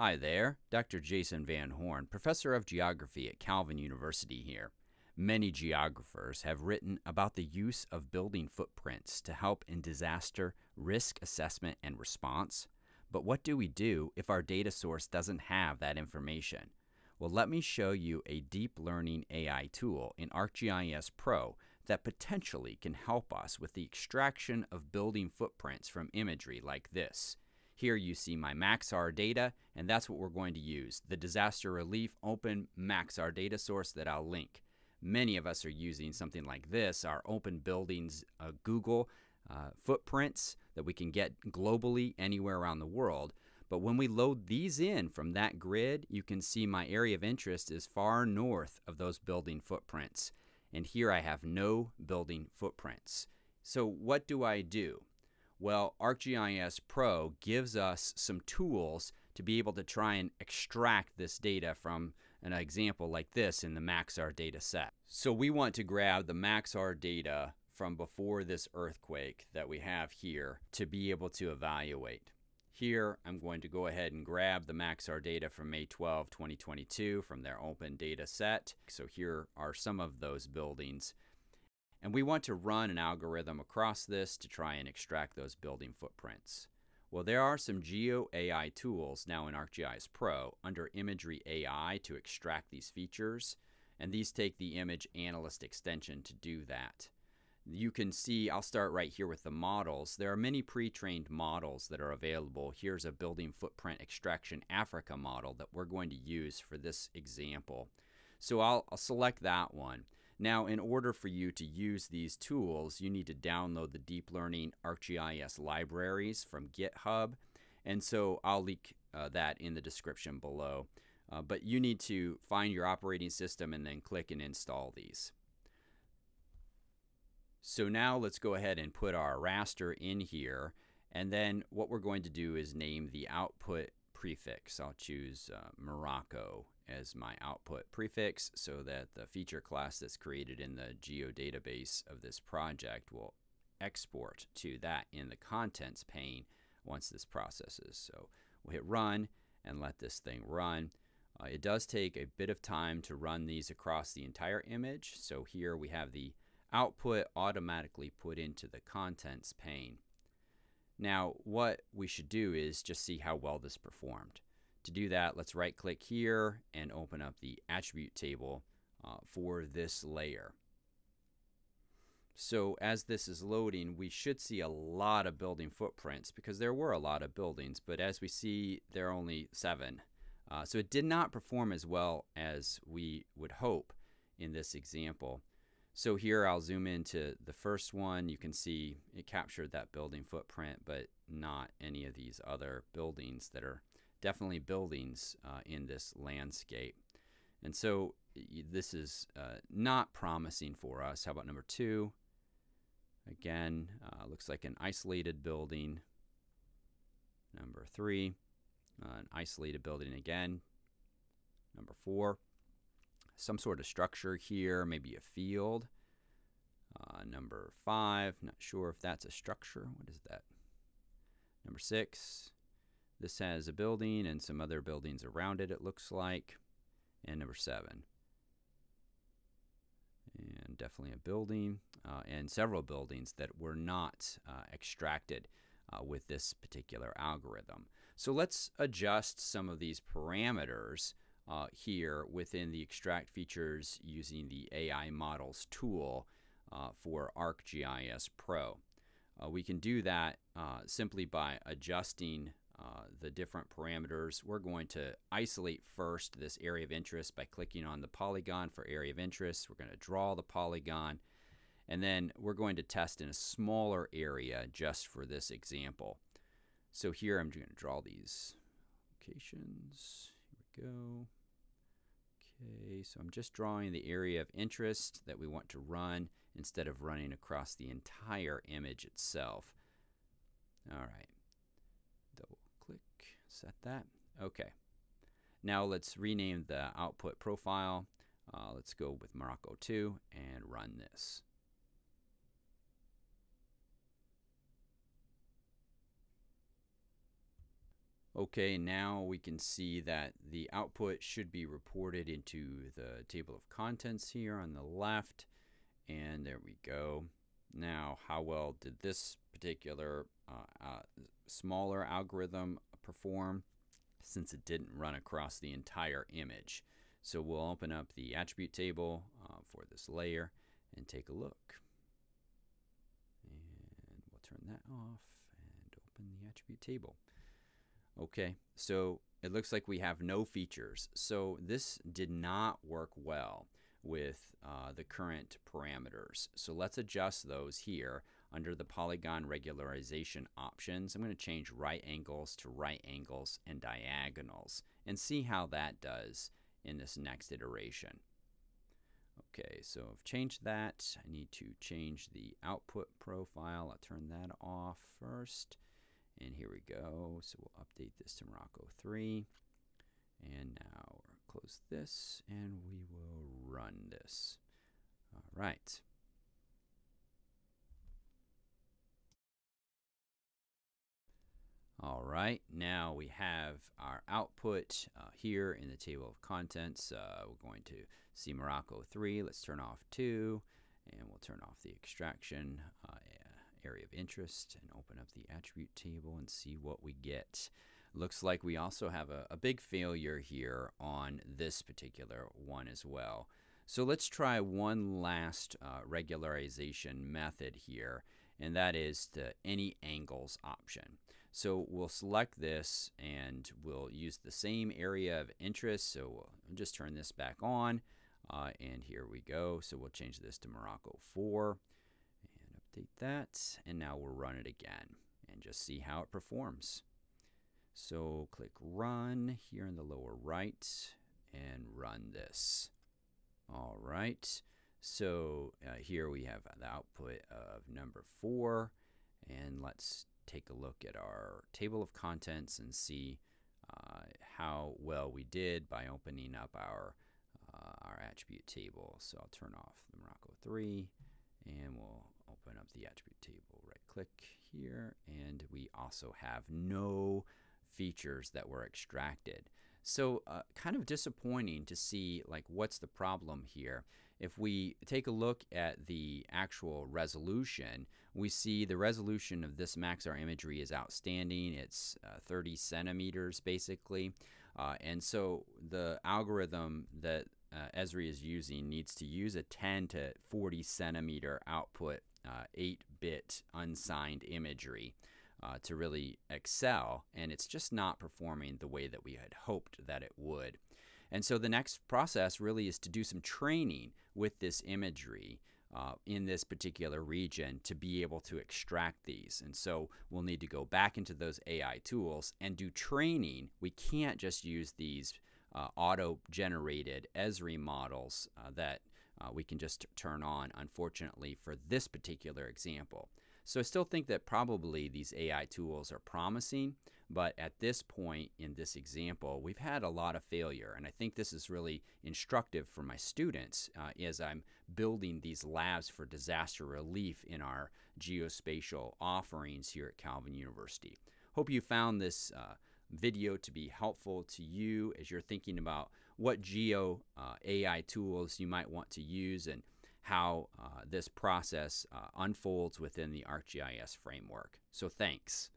Hi there, Dr. Jason VanHorn, Professor of Geography at Calvin University here. Many geographers have written about the use of building footprints to help in disaster risk assessment and response. But what do we do if our data source doesn't have that information? Well, let me show you a deep learning AI tool in ArcGIS Pro that potentially can help us with the extraction of building footprints from imagery like this. Here you see my Maxar data, and that's what we're going to use, the disaster relief open Maxar data source that I'll link. Many of us are using something like this, our open buildings uh, Google uh, footprints that we can get globally anywhere around the world. But when we load these in from that grid, you can see my area of interest is far north of those building footprints. And here I have no building footprints. So what do I do? Well, ArcGIS Pro gives us some tools to be able to try and extract this data from an example like this in the Maxar data set. So we want to grab the Maxar data from before this earthquake that we have here to be able to evaluate. Here, I'm going to go ahead and grab the Maxar data from May 12, 2022 from their open data set. So here are some of those buildings and we want to run an algorithm across this to try and extract those building footprints. Well, there are some Geo AI tools now in ArcGIS Pro under Imagery AI to extract these features, and these take the Image Analyst extension to do that. You can see, I'll start right here with the models. There are many pre-trained models that are available. Here's a Building Footprint Extraction Africa model that we're going to use for this example. So I'll, I'll select that one. Now, in order for you to use these tools, you need to download the Deep Learning ArcGIS libraries from GitHub. And so I'll link uh, that in the description below. Uh, but you need to find your operating system and then click and install these. So now let's go ahead and put our raster in here. And then what we're going to do is name the output prefix. I'll choose uh, Morocco as my output prefix so that the feature class that's created in the geodatabase of this project will export to that in the contents pane once this processes. So we'll hit run and let this thing run. Uh, it does take a bit of time to run these across the entire image. So here we have the output automatically put into the contents pane. Now what we should do is just see how well this performed. To do that, let's right click here and open up the attribute table uh, for this layer. So as this is loading, we should see a lot of building footprints because there were a lot of buildings, but as we see, there are only seven. Uh, so it did not perform as well as we would hope in this example. So here I'll zoom into the first one. You can see it captured that building footprint, but not any of these other buildings that are definitely buildings uh, in this landscape. And so this is uh, not promising for us. How about number two? Again, uh, looks like an isolated building. Number three, uh, an isolated building again. Number four, some sort of structure here, maybe a field. Uh, number five, not sure if that's a structure. What is that? Number six, this has a building and some other buildings around it, it looks like. And number seven. And definitely a building uh, and several buildings that were not uh, extracted uh, with this particular algorithm. So let's adjust some of these parameters uh, here within the extract features using the AI models tool uh, for ArcGIS Pro. Uh, we can do that simply by adjusting uh, the different parameters. We're going to isolate first this area of interest by clicking on the polygon for area of interest. We're going to draw the polygon and then we're going to test in a smaller area just for this example. So here I'm going to draw these locations. Here we go. Okay, so I'm just drawing the area of interest that we want to run instead of running across the entire image itself. All right set that. Okay. Now let's rename the output profile. Uh, let's go with Morocco 2 and run this. Okay, now we can see that the output should be reported into the table of contents here on the left. And there we go. Now, how well did this particular uh, uh, smaller algorithm perform since it didn't run across the entire image? So we'll open up the attribute table uh, for this layer and take a look. And we'll turn that off and open the attribute table. Okay, so it looks like we have no features. So this did not work well with uh, the current parameters. So let's adjust those here under the polygon regularization options. I'm going to change right angles to right angles and diagonals and see how that does in this next iteration. Okay, so I've changed that. I need to change the output profile. I'll turn that off first. And here we go. So we'll update this to Morocco 3. And now close this and we will run this. All right. All right, now we have our output uh, here in the table of contents. Uh, we're going to see Morocco 3. Let's turn off 2, and we'll turn off the extraction uh, area of interest and open up the attribute table and see what we get. Looks like we also have a, a big failure here on this particular one as well. So let's try one last uh, regularization method here, and that is the any angles option. So we'll select this and we'll use the same area of interest. So we'll just turn this back on. Uh, and here we go. So we'll change this to Morocco 4 and update that. And now we'll run it again and just see how it performs. So click run here in the lower right and run this. All right. So uh, here we have the output of number four. And let's take a look at our table of contents and see uh, how well we did by opening up our uh, our attribute table. So I'll turn off the Morocco 3 and we'll open up the attribute table. Right click here and we also have no features that were extracted. So uh, kind of disappointing to see like what's the problem here. If we take a look at the actual resolution, we see the resolution of this Maxar imagery is outstanding. It's uh, 30 centimeters basically. Uh, and so the algorithm that uh, Esri is using needs to use a 10 to 40 centimeter output 8-bit uh, unsigned imagery. Uh, to really excel, and it's just not performing the way that we had hoped that it would. And so the next process really is to do some training with this imagery uh, in this particular region to be able to extract these. And so we'll need to go back into those AI tools and do training. We can't just use these uh, auto generated Esri models uh, that uh, we can just turn on, unfortunately, for this particular example. So I still think that probably these AI tools are promising, but at this point in this example, we've had a lot of failure. And I think this is really instructive for my students uh, as I'm building these labs for disaster relief in our geospatial offerings here at Calvin University. Hope you found this uh, video to be helpful to you as you're thinking about what geo uh, AI tools you might want to use and how uh, this process uh, unfolds within the ArcGIS framework. So thanks.